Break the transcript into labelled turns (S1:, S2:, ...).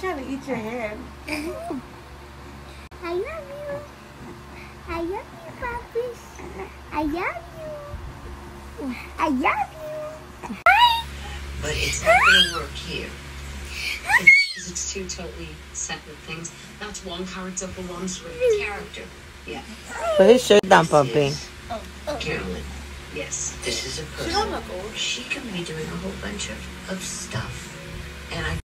S1: trying to eat your hand.
S2: I love you. I love you, puppies. I love you. I love you. Hi.
S3: but it's not going to work here. Because it's two totally separate things. That's one character for one sort of character. Yeah.
S4: Put his shirt down, Oh,
S3: Carolyn. Yes, this is a
S1: She
S3: person.
S1: don't look old.
S3: She can be doing a whole bunch of, of stuff. And I